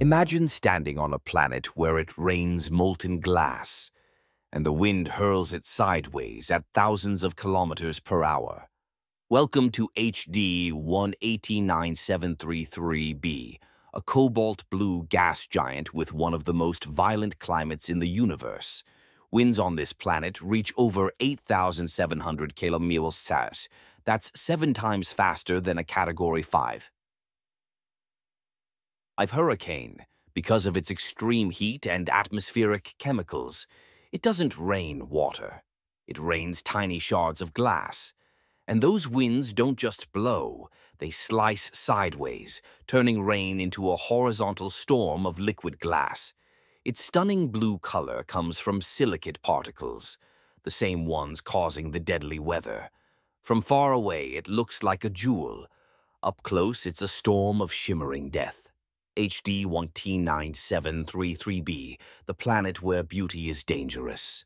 Imagine standing on a planet where it rains molten glass, and the wind hurls it sideways at thousands of kilometers per hour. Welcome to HD 189733b, a cobalt blue gas giant with one of the most violent climates in the universe. Winds on this planet reach over 8,700 km/h. That's seven times faster than a Category 5. I've hurricane because of its extreme heat and atmospheric chemicals. It doesn't rain water. It rains tiny shards of glass. And those winds don't just blow, they slice sideways, turning rain into a horizontal storm of liquid glass. Its stunning blue color comes from silicate particles, the same ones causing the deadly weather. From far away, it looks like a jewel. Up close, it's a storm of shimmering death. HD 189733b, the planet where beauty is dangerous.